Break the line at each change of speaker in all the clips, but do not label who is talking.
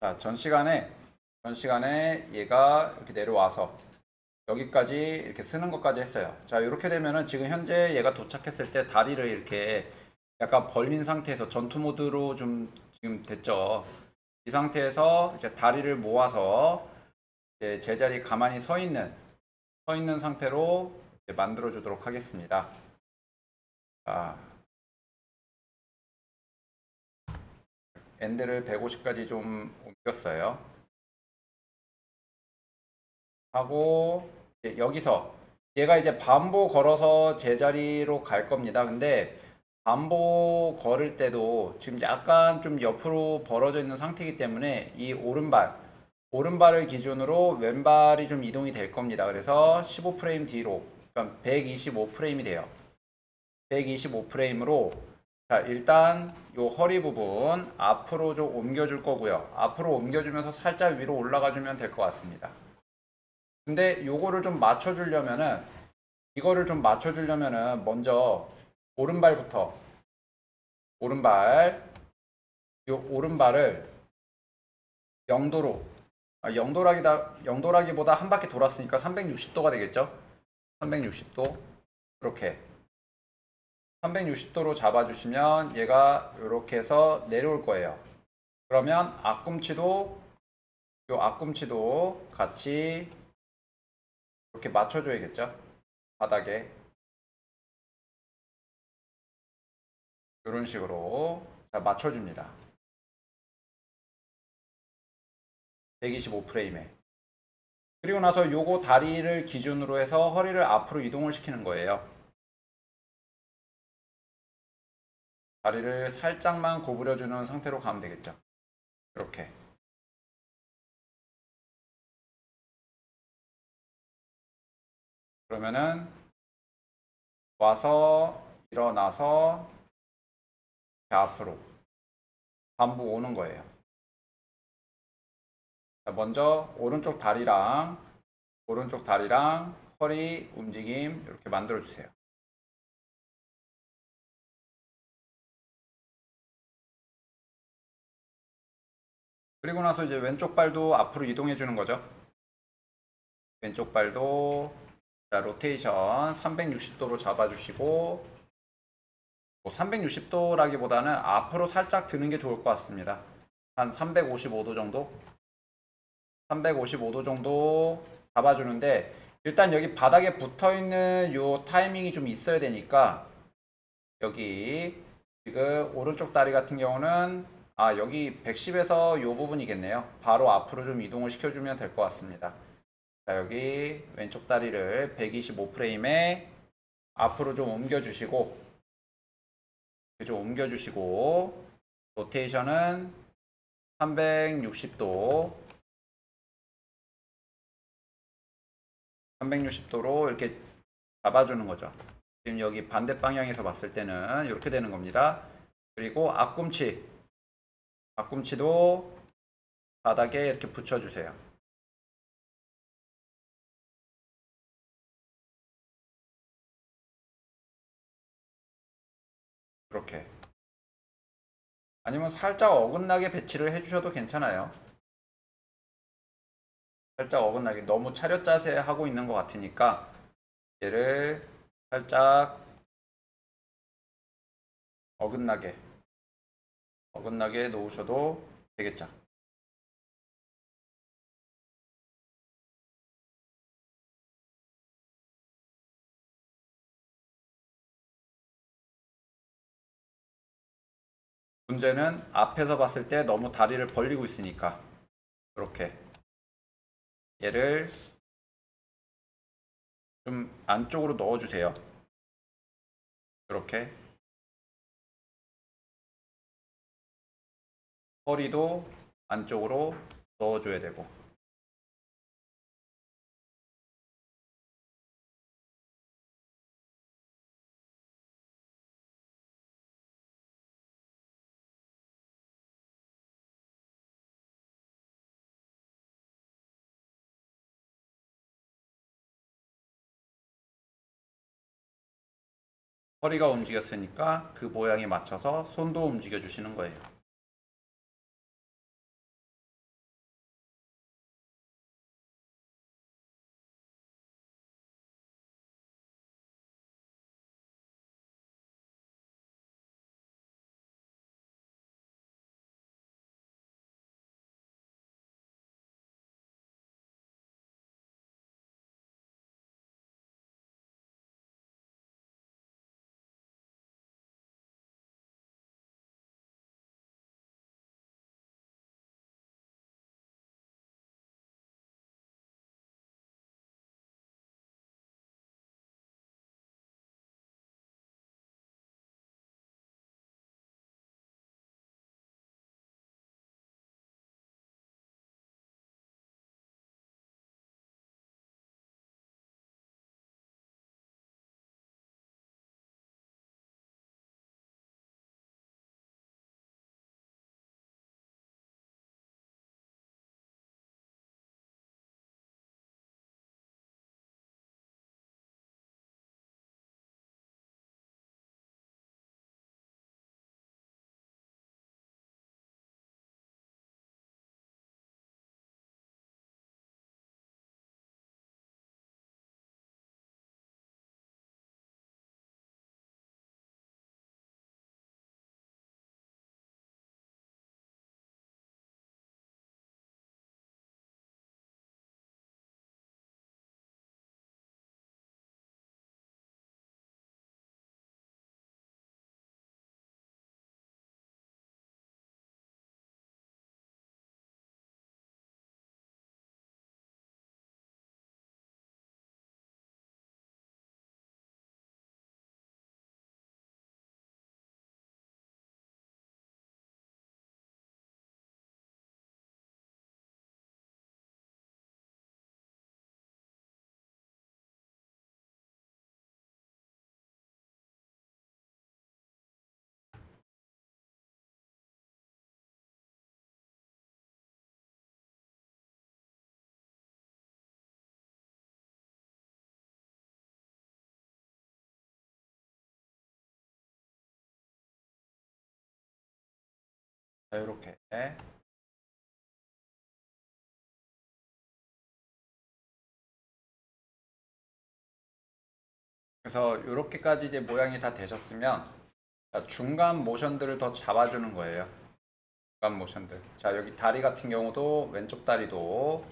자, 전 시간에 전 시간에 얘가 이렇게 내려와서 여기까지 이렇게 쓰는 것까지 했어요. 자, 이렇게 되면은 지금 현재 얘가 도착했을 때 다리를 이렇게 약간 벌린 상태에서 전투 모드로 좀 지금 됐죠. 이 상태에서 이제 다리를 모아서 이제 제자리 가만히 서 있는 서 있는 상태로 만들어 주도록 하겠습니다. 자, 엔드를 150까지 좀 옮겼어요. 하고 여기서 얘가 이제 반보 걸어서 제자리로 갈 겁니다. 근데 반보 걸을 때도 지금 약간 좀 옆으로 벌어져 있는 상태이기 때문에 이 오른발 오른발을 기준으로 왼발이 좀 이동이 될 겁니다. 그래서 15프레임 뒤로 그러니까 125프레임이 돼요. 125프레임으로 자 일단 요 허리 부분 앞으로 좀 옮겨줄 거고요. 앞으로 옮겨주면서 살짝 위로 올라가 주면 될 것 같습니다. 근데 요거를 좀 맞춰주려면은 이거를 좀 맞춰주려면은 먼저 오른발부터 오른발 요 오른발을 영도로 아, 영도라기다 영도라기보다 한 바퀴 돌았으니까 360도가 되겠죠? 360도 이렇게 360도로 잡아주시면 얘가 이렇게 해서 내려올 거예요. 그러면 앞꿈치도 요 앞꿈치도 같이 이렇게 맞춰줘야겠죠? 바닥에 이런 식으로 자, 맞춰줍니다. 125프레임에 그리고 나서 요거 다리를 기준으로 해서 허리를 앞으로 이동을 시키는 거예요. 다리를 살짝만 구부려주는 상태로 가면 되겠죠. 이렇게. 그러면은 와서 일어나서 앞으로 반복 오는 거예요. 자, 먼저 오른쪽 다리랑 오른쪽 다리랑 허리 움직임 이렇게 만들어 주세요. 그리고 나서 이제 왼쪽 발도 앞으로 이동해 주는 거죠. 왼쪽 발도 자, 로테이션 360도로 잡아주시고 뭐 360도라기보다는 앞으로 살짝 드는 게 좋을 것 같습니다. 한 355도 정도? 355도 정도 잡아주는데 일단 여기 바닥에 붙어 있는 요 타이밍이 좀 있어야 되니까 여기 지금 오른쪽 다리 같은 경우는 아 여기 110에서 요 부분이겠네요. 바로 앞으로 좀 이동을 시켜주면 될 것 같습니다. 자 여기 왼쪽 다리를 125프레임에 앞으로 좀 옮겨주시고 좀 옮겨주시고 로테이션은 360도 360도로 이렇게 잡아주는 거죠. 지금 여기 반대 방향에서 봤을 때는 이렇게 되는 겁니다. 그리고 앞꿈치 앞꿈치도 바닥에 이렇게 붙여주세요. 이렇게 아니면 살짝 어긋나게 배치를 해주셔도 괜찮아요. 살짝 어긋나게 너무 차렷 자세 하고 있는 것 같으니까 얘를 살짝 어긋나게 어긋나게 놓으셔도 되겠죠. 문제는 앞에서 봤을 때 너무 다리를 벌리고 있으니까 이렇게 얘를 좀 안쪽으로 넣어주세요. 이렇게 허리도 안쪽으로 넣어줘야 되고 허리가 움직였으니까 그 모양에 맞춰서 손도 움직여 주시는 거예요. 자, 이렇게. 그래서 이렇게까지 이제 모양이 다 되셨으면 자, 중간 모션들을 더 잡아주는 거예요. 중간 모션들. 자, 여기 다리 같은 경우도 왼쪽 다리도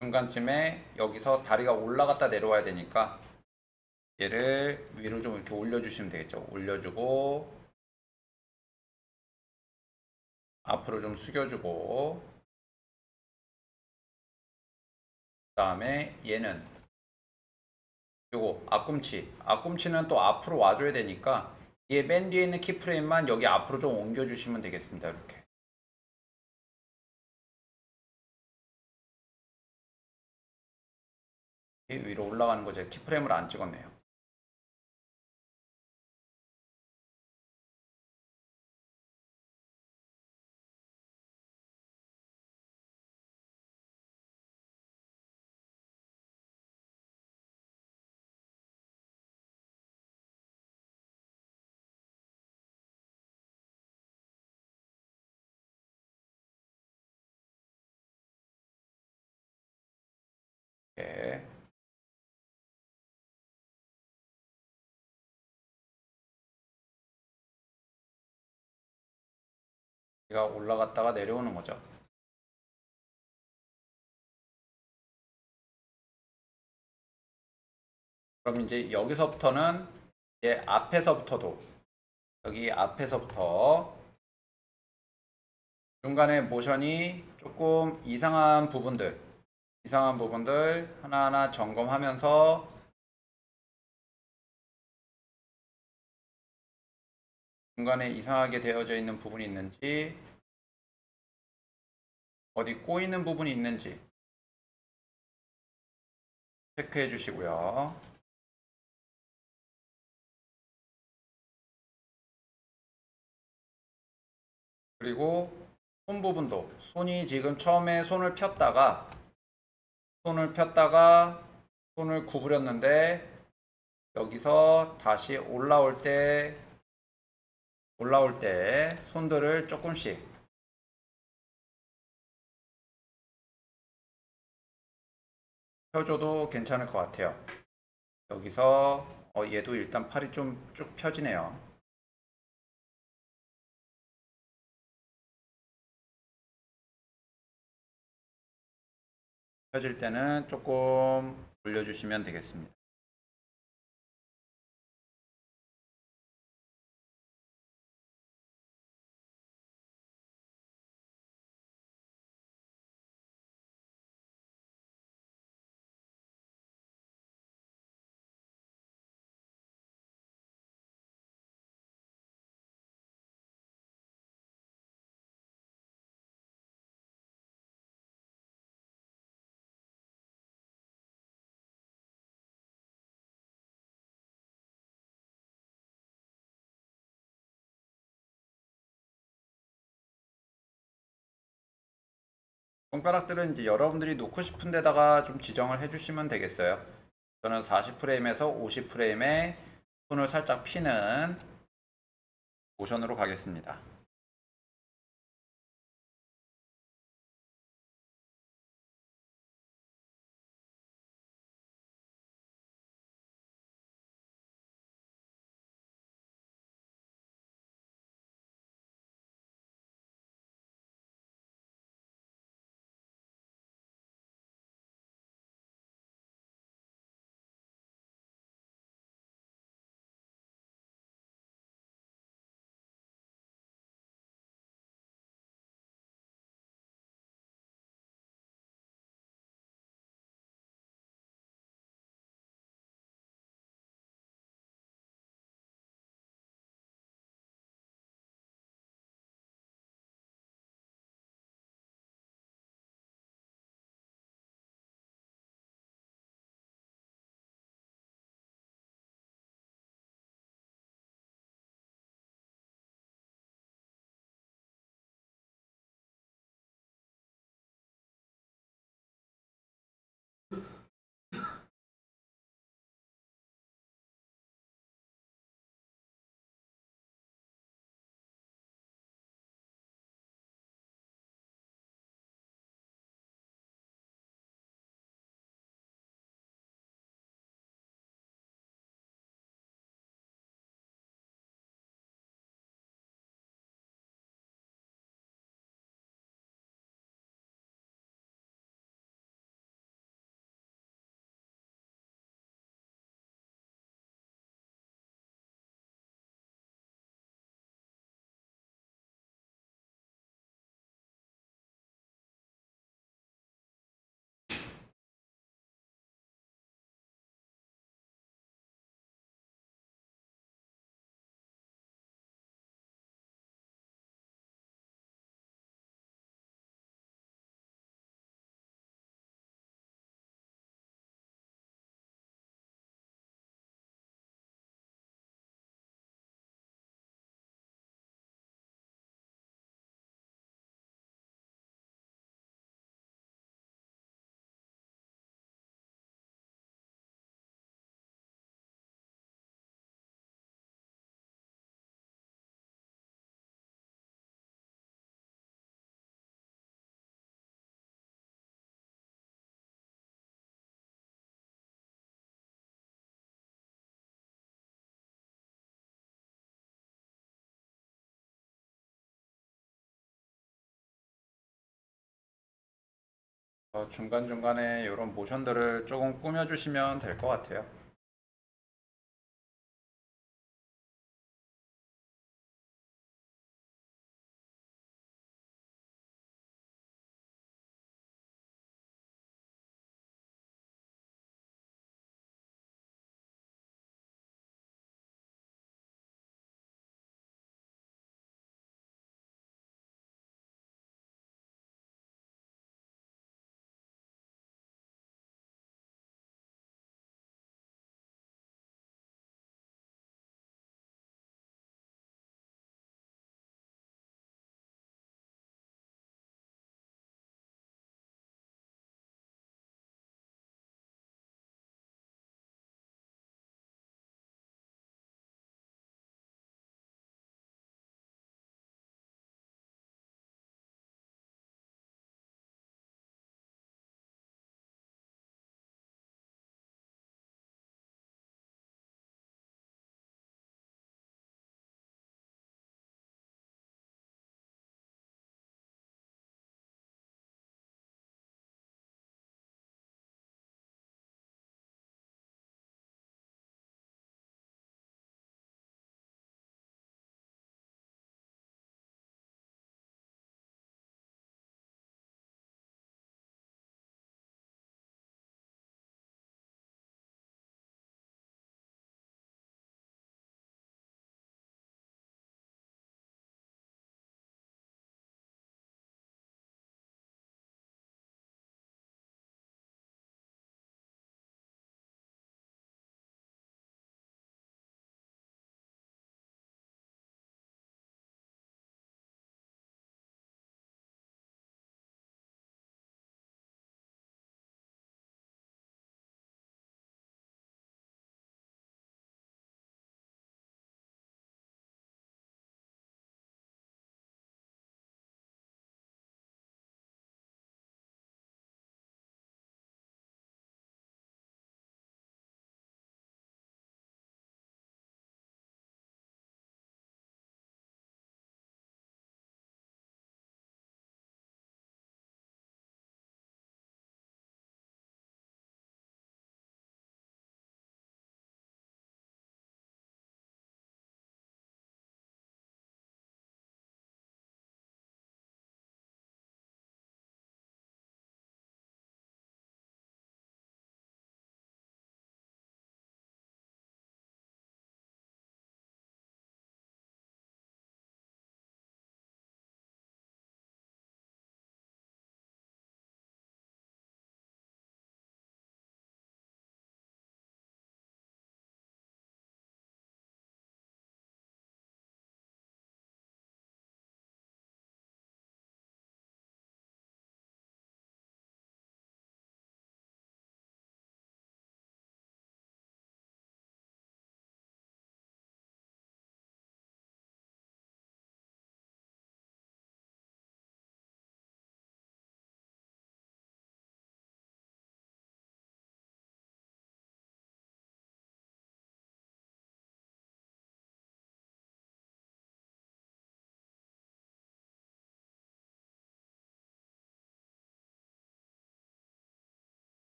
중간쯤에 여기서 다리가 올라갔다 내려와야 되니까 얘를 위로 좀 이렇게 올려주시면 되겠죠. 올려주고 앞으로 좀 숙여주고 그 다음에 얘는 요거 앞꿈치 앞꿈치는 또 앞으로 와줘야 되니까 얘 맨 뒤에 있는 키프레임만 여기 앞으로 좀 옮겨주시면 되겠습니다. 이렇게 위로 올라가는 거 제가 키프레임을 안 찍었네요. 얘가 올라갔다가 내려오는 거죠. 그럼 이제 여기서부터는 이제 앞에서부터도 여기 앞에서부터 중간에 모션이 조금 이상한 부분들 이상한 부분들 하나하나 점검하면서 중간에 이상하게 되어져 있는 부분이 있는지 어디 꼬이는 부분이 있는지 체크해 주시고요. 그리고 손 부분도 손이 지금 처음에 손을 폈다가 손을 폈다가 손을 구부렸는데 여기서 다시 올라올 때 올라올 때 손들을 조금씩 펴줘도 괜찮을 것 같아요. 여기서 어, 얘도 일단 팔이 좀 쭉 펴지네요. 펴질 때는 조금 올려주시면 되겠습니다. 손가락들은 이제 여러분들이 놓고 싶은 데다가 좀 지정을 해주시면 되겠어요. 저는 40프레임에서 50프레임에 손을 살짝 피는 모션으로 가겠습니다. 중간중간에 이런 모션들을 조금 꾸며주시면 될 것 같아요.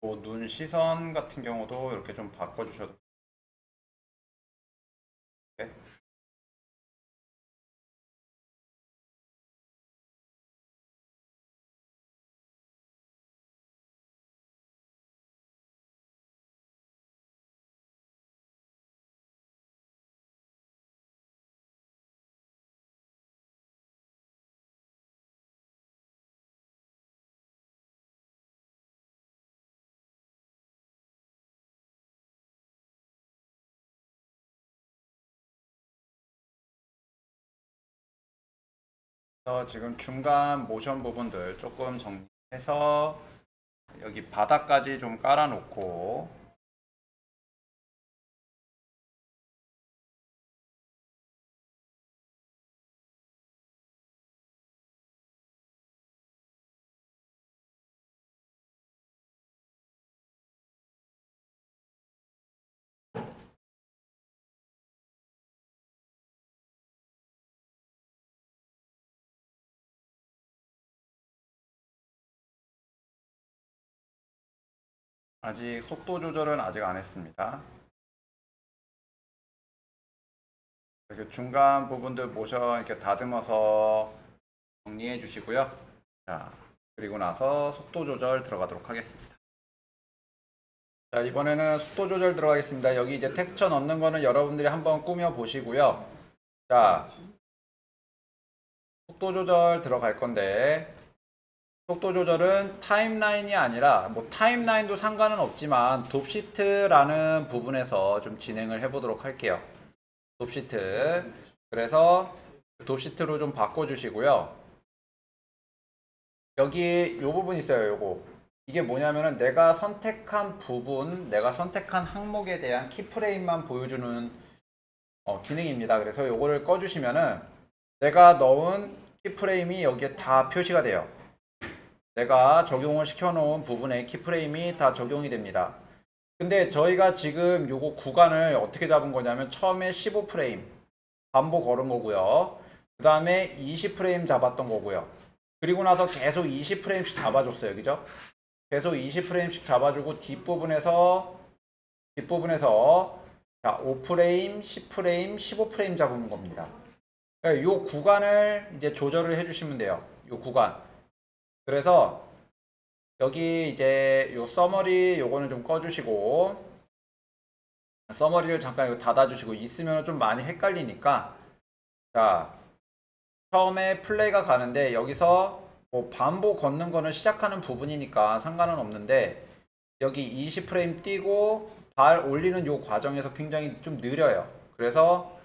뭐눈 시선 같은 경우도 이렇게 좀 바꿔주셔도 그래서 지금 중간 모션 부분들 조금 정리해서 여기 바닥까지 좀 깔아놓고 아직 속도 조절은 아직 안 했습니다. 이렇게 중간 부분들 모션 이렇게 다듬어서 정리해 주시고요. 자, 그리고 나서 속도 조절 들어가도록 하겠습니다. 자, 이번에는 속도 조절 들어가겠습니다. 여기 이제 텍스처 넣는 거는 여러분들이 한번 꾸며 보시고요. 자, 속도 조절 들어갈 건데 속도 조절은 타임라인이 아니라 뭐 타임라인도 상관은 없지만 돕시트라는 부분에서 좀 진행을 해보도록 할게요. 돕시트. 그래서 돕시트로 좀 바꿔주시고요. 여기 요 부분 있어요. 요거. 이게 뭐냐면은 내가 선택한 부분, 내가 선택한 항목에 대한 키프레임만 보여주는 어, 기능입니다. 그래서 요거를 꺼주시면은 내가 넣은 키프레임이 여기에 다 표시가 돼요. 내가 적용을 시켜놓은 부분에 키프레임이 다 적용이 됩니다. 근데 저희가 지금 요거 구간을 어떻게 잡은 거냐면 처음에 15프레임 반복 걸은 거고요. 그 다음에 20프레임 잡았던 거고요. 그리고 나서 계속 20프레임씩 잡아줬어요. 그죠? 계속 20프레임씩 잡아주고 뒷부분에서 뒷부분에서 자, 5프레임, 10프레임, 15프레임 잡는 겁니다. 이 구간을 이제 조절을 해주시면 돼요. 이 구간. 그래서 여기 이제 요 summary 요거는 좀 꺼주시고 summary를 잠깐 닫아주시고 있으면 좀 많이 헷갈리니까 자 처음에 플레이가 가는데 여기서 뭐 반복 걷는 거는 시작하는 부분이니까 상관은 없는데 여기 20프레임 뛰고 발 올리는 요 과정에서 굉장히 좀 느려요. 그래서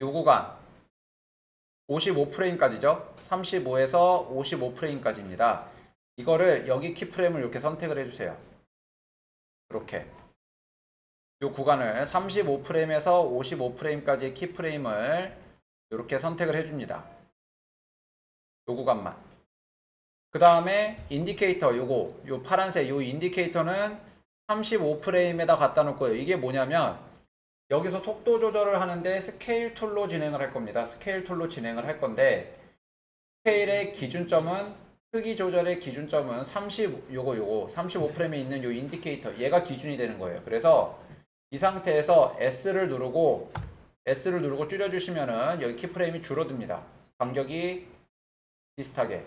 요 구간 55프레임까지죠. 35에서 55프레임까지입니다. 이거를 여기 키프레임을 이렇게 선택을 해주세요. 이렇게 이 구간을 35프레임에서 55프레임까지의 키프레임을 이렇게 선택을 해줍니다. 이 구간만. 그 다음에 indicator 요거 요 파란색 요 indicator는 35프레임에다 갖다 놓고요. 이게 뭐냐면 여기서 속도 조절을 하는데 scale tool로 진행을 할 겁니다. scale tool로 진행을 할 건데 scale의 기준점은 크기 조절의 기준점은 30 요거 요거 35 프레임에 있는 요 indicator 얘가 기준이 되는 거예요. 그래서 이 상태에서 S를 누르고 S를 누르고 줄여 주시면은 여기 keyframe이 줄어듭니다. 간격이 비슷하게.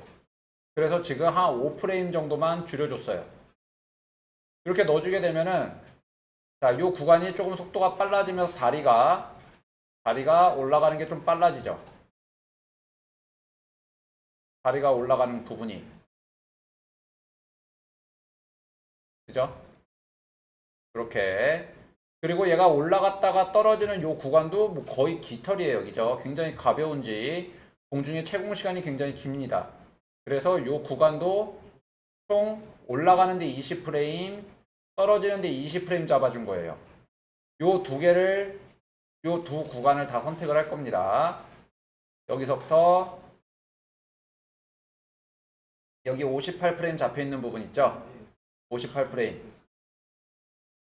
그래서 지금 한 5프레임 정도만 줄여줬어요. 이렇게 넣어주게 되면은 자, 요 구간이 조금 속도가 빨라지면서 다리가 다리가 올라가는 게 좀 빨라지죠. 다리가 올라가는 부분이. 그죠? 이렇게. 그리고 얘가 올라갔다가 떨어지는 요 구간도 뭐 거의 깃털이에요. 그죠? 굉장히 가벼운지. 공중의 채공 시간이 굉장히 깁니다. 그래서 요 구간도 총 올라가는데 20프레임 떨어지는데 20프레임 잡아준 거예요. 요 두 개를 요 두 구간을 다 선택을 할 겁니다. 여기서부터 여기 58프레임 잡혀 있는 부분 있죠? 58프레임.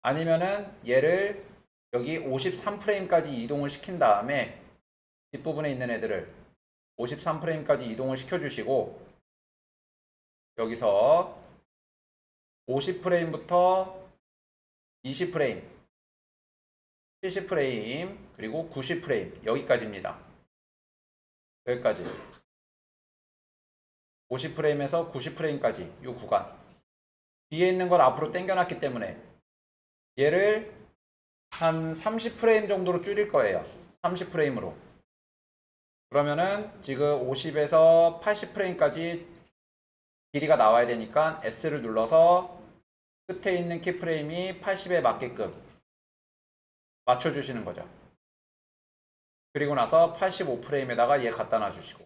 아니면은 얘를 여기 53프레임까지 이동을 시킨 다음에 뒷부분에 있는 애들을 53프레임까지 이동을 시켜주시고 여기서 50프레임부터 20프레임, 70프레임, 그리고 90프레임 여기까지입니다. 여기까지 50프레임에서 90프레임까지 이 구간 뒤에 있는 걸 앞으로 당겨놨기 때문에 얘를 한 30프레임 정도로 줄일 거예요. 30프레임으로. 그러면은 지금 50에서 80프레임까지 길이가 나와야 되니까 S를 눌러서 끝에 있는 키프레임이 80에 맞게끔 맞춰주시는 거죠. 그리고 나서 85프레임에다가 얘 갖다 놔주시고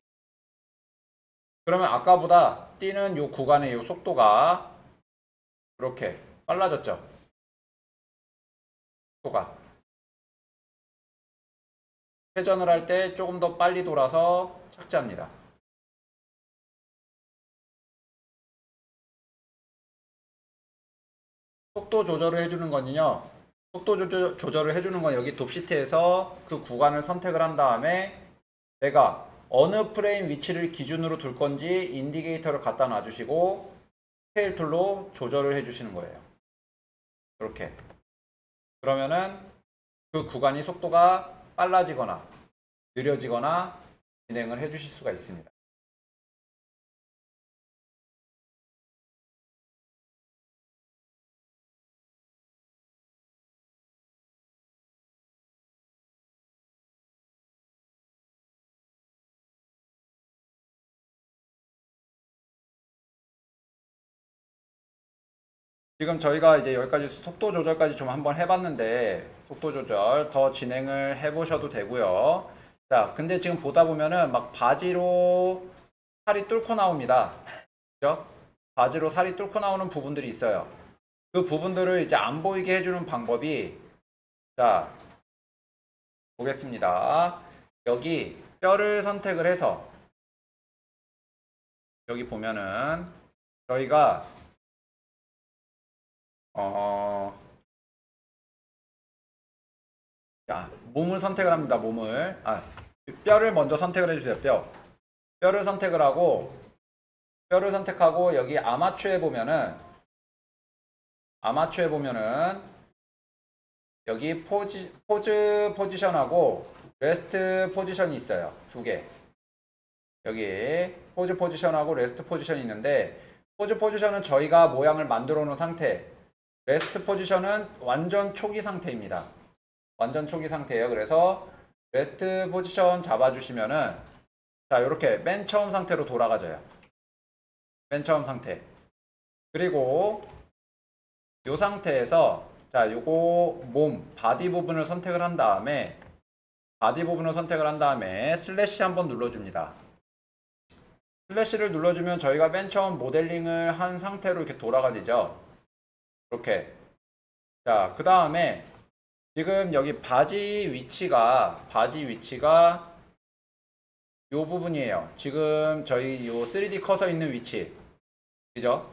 그러면 아까보다 뛰는 요 구간의 요 속도가 이렇게 빨라졌죠. 속도가 회전을 할 때 조금 더 빨리 돌아서 착지합니다. 속도 조절을 해주는 거는요. 속도 조절, 조절을 해주는 건 여기 돕시트에서 그 구간을 선택을 한 다음에 내가 어느 프레임 위치를 기준으로 둘 건지 indicator를 갖다 놔주시고 scale tool로 조절을 해주시는 거예요. 이렇게. 그러면은 그 구간이 속도가 빨라지거나 느려지거나 진행을 해주실 수가 있습니다. 지금 저희가 이제 여기까지 속도 조절까지 좀 한번 해봤는데 속도 조절 더 진행을 해보셔도 되고요. 자, 근데 지금 보다 보면은 막 바지로 살이 뚫고 나옵니다. 그죠? 바지로 살이 뚫고 나오는 부분들이 있어요. 그 부분들을 이제 안 보이게 해주는 방법이 자 보겠습니다. 여기 뼈를 선택을 해서 여기 보면은 저희가 어, 자, 몸을 선택을 합니다. 몸을. 아, 뼈를 먼저 선택을 해주세요. 뼈. 뼈를 선택을 하고, 뼈를 선택하고, 여기 아마추어에 보면은, 아마추어에 보면은, 여기 포지, pose position하고, rest position이 있어요. 두 개. 여기, pose position하고 rest position이 있는데, pose position은 저희가 모양을 만들어 놓은 상태, rest position은 완전 초기 상태입니다. 완전 초기 상태예요. 그래서 rest position 잡아주시면은 자 이렇게 맨 처음 상태로 돌아가져요. 맨 처음 상태. 그리고 이 상태에서 자 요거 몸 body 부분을 선택을 한 다음에 body 부분을 선택을 한 다음에 slash 한번 눌러줍니다. slash를 눌러주면 저희가 맨 처음 모델링을 한 상태로 이렇게 돌아가 되죠. 이렇게. 자, 그 다음에 지금 여기 바지 위치가, 바지 위치가 요 부분이에요. 지금 저희 요 3D 커서 있는 위치. 그죠?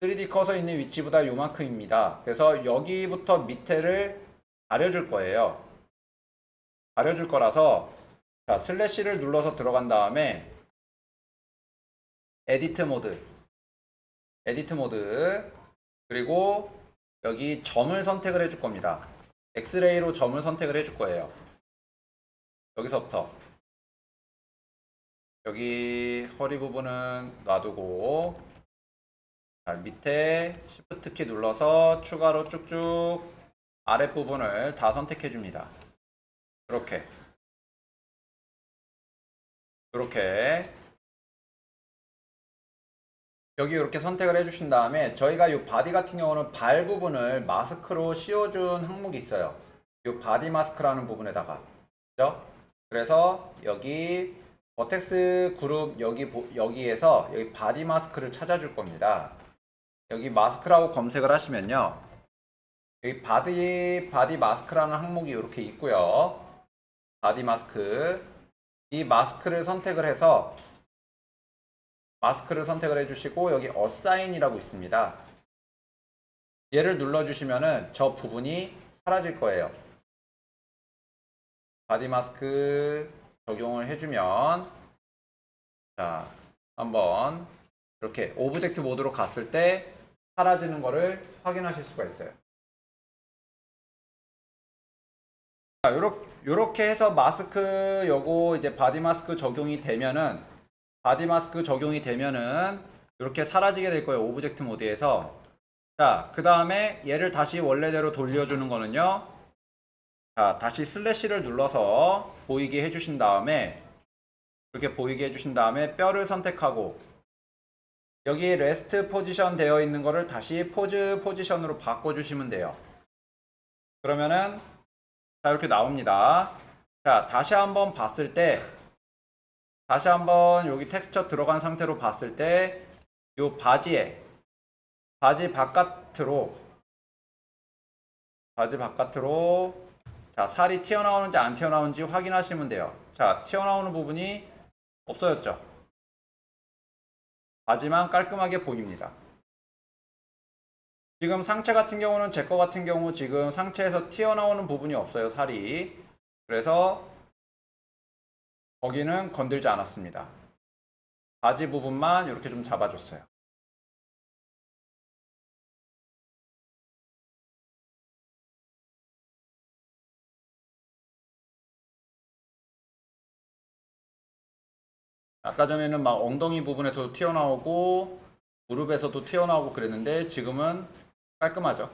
3D 커서 있는 위치보다 요만큼입니다. 그래서 여기부터 밑에를 가려줄 거예요. 가려줄 거라서 자, slash를 눌러서 들어간 다음에 edit mode edit mode 그리고 여기 점을 선택을 해줄 겁니다. X-ray로 점을 선택을 해줄 거예요. 여기서부터 여기 허리 부분은 놔두고 자, 밑에 Shift 키 눌러서 추가로 쭉쭉 아랫부분을 다 선택해 줍니다. 이렇게 이렇게 여기 이렇게 선택을 해주신 다음에 저희가 이 body 같은 경우는 발 부분을 mask로 씌워준 항목이 있어요. 이 body mask라는 부분에다가 그죠? 그래서 여기 vertex group 여기 여기에서 여기 body mask를 찾아줄 겁니다. 여기 mask라고 검색을 하시면요. 여기 body body mask라는 항목이 이렇게 있고요. body mask 이 mask를 선택을 해서 mask를 선택을 해주시고 여기 assign이라고 있습니다. 얘를 눌러주시면은 저 부분이 사라질 거예요. body mask 적용을 해주면 자 한번 이렇게 object mode로 갔을 때 사라지는 거를 확인하실 수가 있어요. 자, 요렇게 해서 마스크 요거 이제 body mask 적용이 되면은 body mask 적용이 되면은 이렇게 사라지게 될 거예요. object mode에서. 자, 그 다음에 얘를 다시 원래대로 돌려주는 거는요. 자, 다시 slash를 눌러서 보이게 해주신 다음에 이렇게 보이게 해주신 다음에 뼈를 선택하고 여기 rest position 되어 있는 거를 다시 pose position으로 바꿔주시면 돼요. 그러면은 자 이렇게 나옵니다. 자 다시 한번 봤을 때 다시 한번 여기 텍스처 들어간 상태로 봤을 때요 바지에 바지 바깥으로 바지 바깥으로 자 살이 튀어나오는지 안 튀어나오는지 확인하시면 돼요. 자 튀어나오는 부분이 없어졌죠. 바지만 깔끔하게 보입니다. 지금 상체 같은 경우는 제 거 같은 경우 지금 상체에서 튀어나오는 부분이 없어요 살이 그래서 거기는 건들지 않았습니다 바지 부분만 이렇게 좀 잡아줬어요 아까 전에는 막 엉덩이 부분에서도 튀어나오고 무릎에서도 튀어나오고 그랬는데 지금은 깔끔하죠.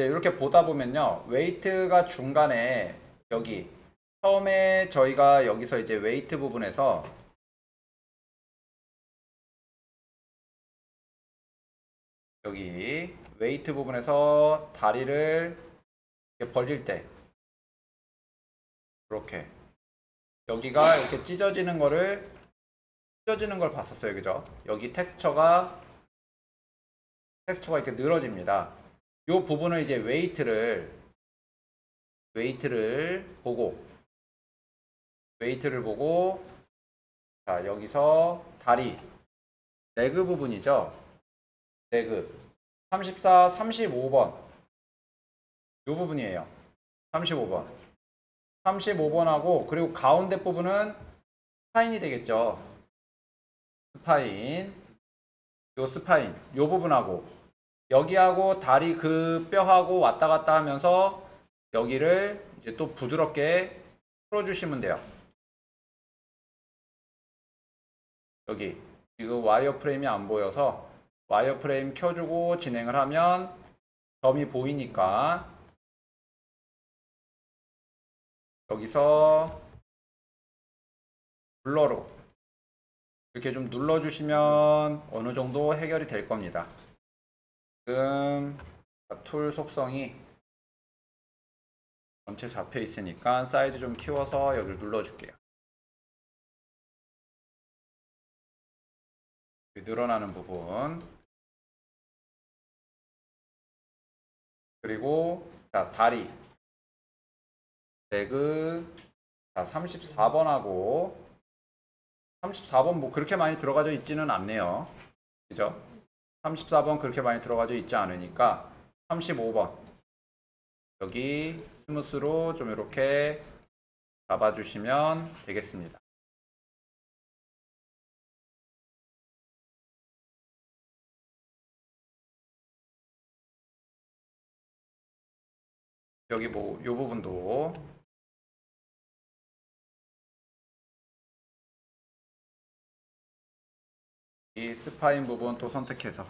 이제 이렇게 보다 보면요. 웨이트가 중간에 여기 처음에 저희가 여기서 이제 weight 부분에서 여기 weight 부분에서 다리를 벌릴 때 이렇게 여기가 이렇게 찢어지는 거를 찢어지는 걸 봤었어요. 그죠? 여기 텍스처가 텍스처가 이렇게 늘어집니다 이 부분을 이제 weight를 weight를 보고 weight를 보고 자 여기서 다리 leg 부분이죠? 레그 34, 35번. 이 부분이에요. 35번. 35번하고 그리고 가운데 부분은 spine이 되겠죠. spine. 요 spine. 요 부분하고 여기하고 다리 그 뼈하고 왔다 갔다 하면서 여기를 이제 또 부드럽게 풀어주시면 돼요. 여기 지금 wire frame이 안 보여서 wire frame 켜주고 진행을 하면 점이 보이니까 여기서 blur로 이렇게 좀 눌러주시면 어느 정도 해결이 될 겁니다. 지금 tool 속성이 전체 잡혀 있으니까 사이즈 좀 키워서 여기를 눌러줄게요. 늘어나는 부분. 그리고 자 다리. 레그. 자 34번하고 34번 뭐 그렇게 많이 들어가져 있지는 않네요. 그죠 34번 그렇게 많이 들어가져 있지 않으니까 35번. 여기 스무스로 좀 이렇게 잡아주시면 되겠습니다. 여기 뭐 요 부분도 이 스파인 부분 또 선택해서.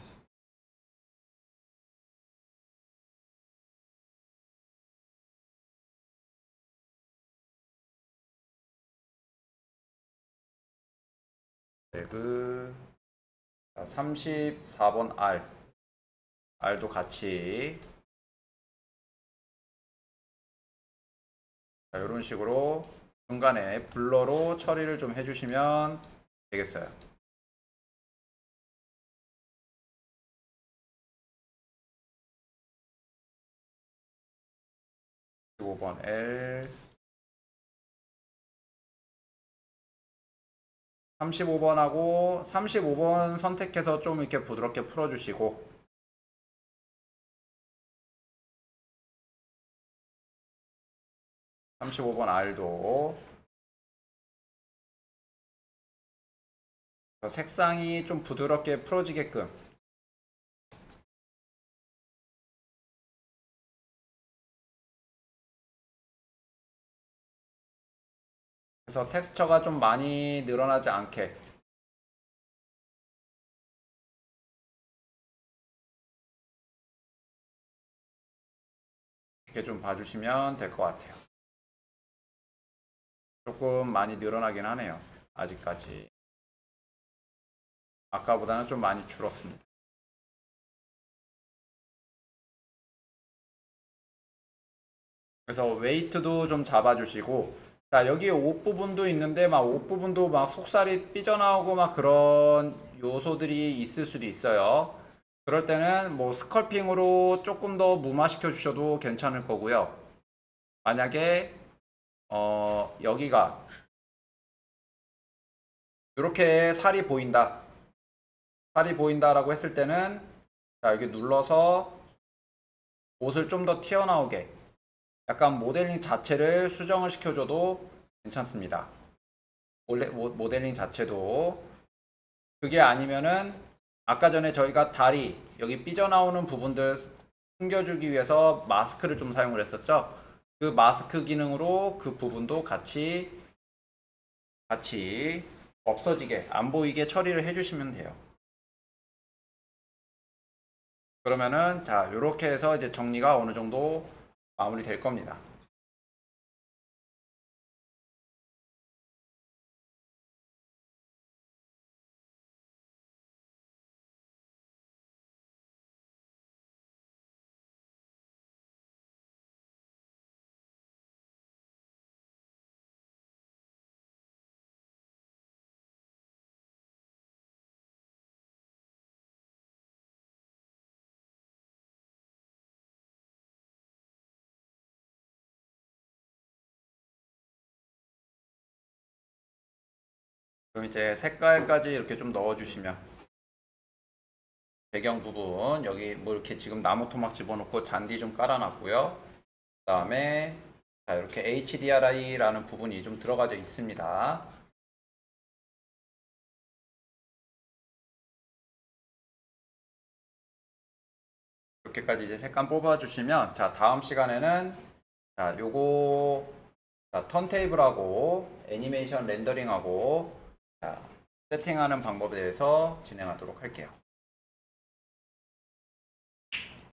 그 34번 R. R도 같이. 자, 이런 식으로 중간에 블러로 처리를 좀 해주시면 되겠어요. 5번 L. 35번하고 35번 선택해서 좀 이렇게 부드럽게 풀어주시고. 35번 R도. 색상이 좀 부드럽게 풀어지게끔 그래서 텍스처가 좀 많이 늘어나지 않게 이렇게 좀 봐주시면 될 것 같아요. 조금 많이 늘어나긴 하네요. 아직까지. 아까보다는 좀 많이 줄었습니다. 그래서 웨이트도 좀 잡아주시고 자 여기 옷 부분도 있는데 막 옷 부분도 막 속살이 삐져나오고 막 그런 요소들이 있을 수도 있어요. 그럴 때는 뭐 스컬핑으로 조금 더 무마시켜 주셔도 괜찮을 거고요. 만약에 어 여기가 이렇게 살이 보인다. 살이 보인다 라고 했을 때는 자 여기 눌러서 옷을 좀 더 튀어나오게 약간 모델링 자체를 수정을 시켜줘도 괜찮습니다. 모델링 자체도 그게 아니면은 아까 전에 저희가 다리 여기 삐져나오는 부분들 숨겨주기 위해서 마스크를 좀 사용을 했었죠. 그 마스크 기능으로 그 부분도 같이 같이 없어지게 안 보이게 처리를 해주시면 돼요. 그러면은 자 이렇게 해서 이제 정리가 어느 정도 마무리 될 겁니다. 그럼 이제 색깔까지 이렇게 좀 넣어주시면 배경 부분 여기 뭐 이렇게 지금 나무 토막 집어넣고 잔디 좀 깔아놨고요. 그 다음에 자 이렇게 HDRI라는 부분이 좀 들어가져 있습니다. 이렇게까지 이제 색감 뽑아주시면 자 다음 시간에는 자 요거 자 턴테이블하고 애니메이션 렌더링하고 자, 세팅하는 방법에 대해서 진행하도록 할게요.